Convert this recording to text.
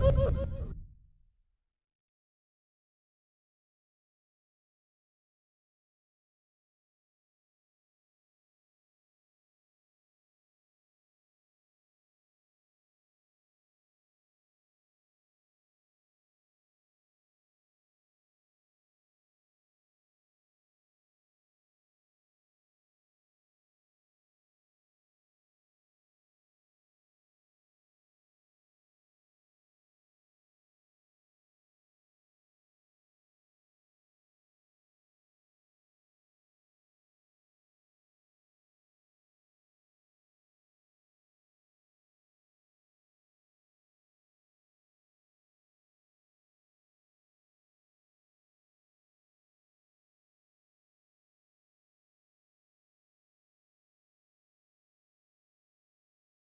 Ha ha ha ha!